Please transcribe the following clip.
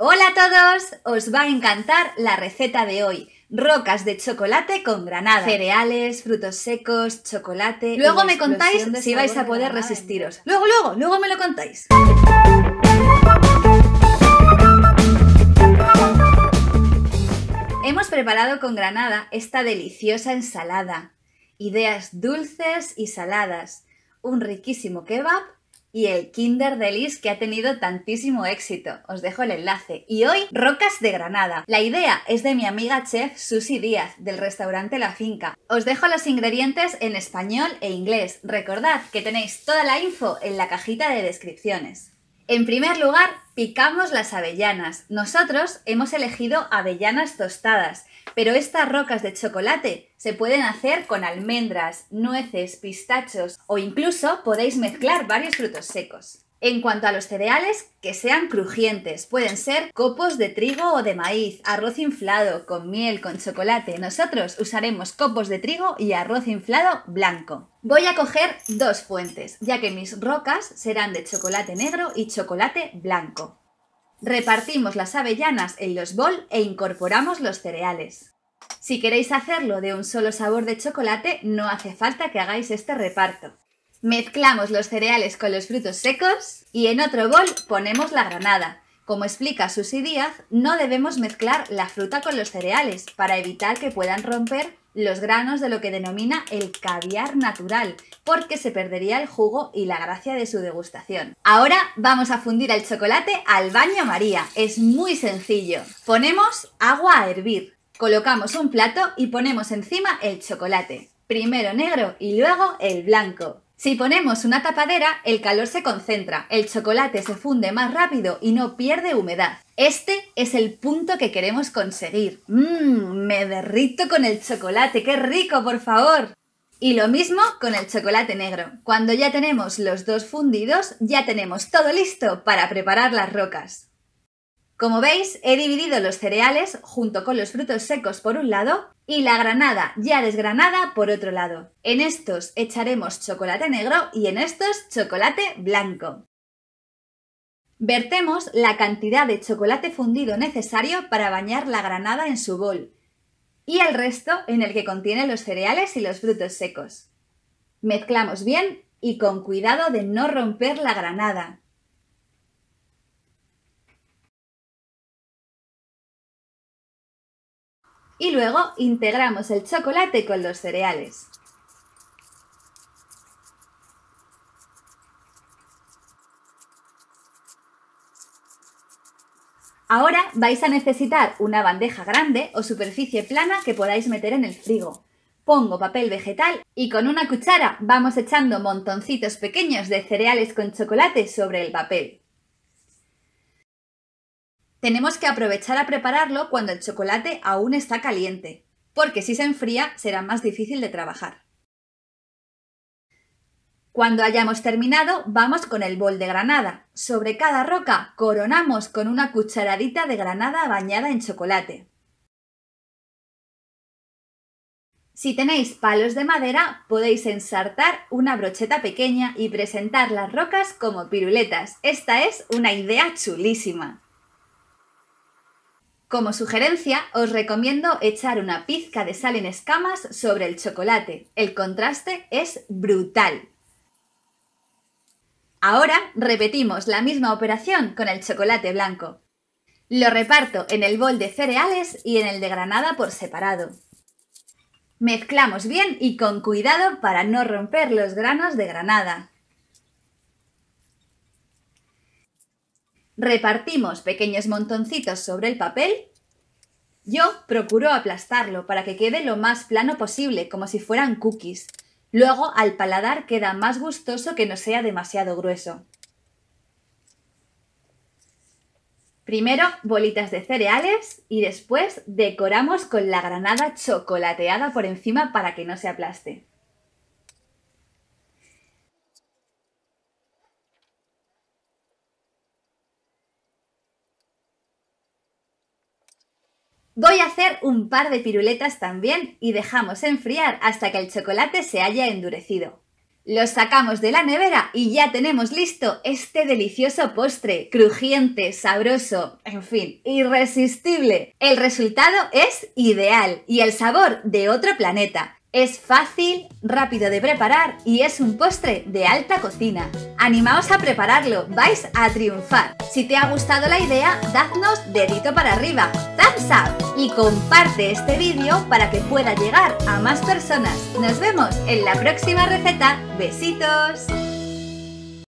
Hola a todos, os va a encantar la receta de hoy. Rocas de chocolate con granada. Cereales, frutos secos, chocolate. Luego me contáis si vais a poder resistiros. Luego, luego, luego me lo contáis. Hemos preparado con granada esta deliciosa ensalada. Ideas dulces y saladas. Un riquísimo kebab y el Kinder Delice que ha tenido tantísimo éxito. Os dejo el enlace. Y hoy, rocas de Granada. La idea es de mi amiga chef Susi Díaz, del restaurante La Finca. Os dejo los ingredientes en español e inglés. Recordad que tenéis toda la info en la cajita de descripciones. En primer lugar, picamos las avellanas. Nosotros hemos elegido avellanas tostadas, pero estas rocas de chocolate se pueden hacer con almendras, nueces, pistachos o incluso podéis mezclar varios frutos secos. En cuanto a los cereales, que sean crujientes, pueden ser copos de trigo o de maíz, arroz inflado, con miel, con chocolate. Nosotros usaremos copos de trigo y arroz inflado blanco. Voy a coger dos fuentes, ya que mis rocas serán de chocolate negro y chocolate blanco. Repartimos las avellanas en los bol e incorporamos los cereales. Si queréis hacerlo de un solo sabor de chocolate, no hace falta que hagáis este reparto. Mezclamos los cereales con los frutos secos y en otro bol ponemos la granada. Como explica Susy Díaz, no debemos mezclar la fruta con los cereales para evitar que puedan romper los granos de lo que denomina el caviar natural, porque se perdería el jugo y la gracia de su degustación. Ahora vamos a fundir el chocolate al baño María. Es muy sencillo. Ponemos agua a hervir, colocamos un plato y ponemos encima el chocolate. Primero negro y luego el blanco. Si ponemos una tapadera, el calor se concentra, el chocolate se funde más rápido y no pierde humedad. Este es el punto que queremos conseguir. Mmm, me derrito con el chocolate, qué rico, por favor. Y lo mismo con el chocolate negro. Cuando ya tenemos los dos fundidos, ya tenemos todo listo para preparar las rocas. Como veis, he dividido los cereales junto con los frutos secos por un lado y la granada ya desgranada por otro lado. En estos echaremos chocolate negro y en estos chocolate blanco. Vertemos la cantidad de chocolate fundido necesario para bañar la granada en su bol y el resto en el que contiene los cereales y los frutos secos. Mezclamos bien y con cuidado de no romper la granada. Y luego integramos el chocolate con los cereales. Ahora vais a necesitar una bandeja grande o superficie plana que podáis meter en el frigo. Pongo papel vegetal y con una cuchara vamos echando montoncitos pequeños de cereales con chocolate sobre el papel. Tenemos que aprovechar a prepararlo cuando el chocolate aún está caliente, porque si se enfría será más difícil de trabajar. Cuando hayamos terminado, vamos con el bol de granada. Sobre cada roca coronamos con una cucharadita de granada bañada en chocolate. Si tenéis palos de madera, podéis ensartar una brocheta pequeña y presentar las rocas como piruletas. Esta es una idea chulísima. Como sugerencia, os recomiendo echar una pizca de sal en escamas sobre el chocolate. El contraste es brutal. Ahora repetimos la misma operación con el chocolate blanco. Lo reparto en el bol de cereales y en el de granada por separado. Mezclamos bien y con cuidado para no romper los granos de granada. Repartimos pequeños montoncitos sobre el papel. Yo procuro aplastarlo para que quede lo más plano posible, como si fueran cookies. Luego, al paladar queda más gustoso que no sea demasiado grueso. Primero bolitas de cereales y después decoramos con la granada chocolateada por encima para que no se aplaste. Voy a hacer un par de piruletas también y dejamos enfriar hasta que el chocolate se haya endurecido. Lo sacamos de la nevera y ya tenemos listo este delicioso postre, crujiente, sabroso, en fin, irresistible. El resultado es ideal y el sabor de otro planeta. Es fácil, rápido de preparar y es un postre de alta cocina. Animaos a prepararlo, vais a triunfar. Si te ha gustado la idea, dadnos dedito para arriba, y comparte este vídeo para que pueda llegar a más personas. Nos vemos en la próxima receta. Besitos.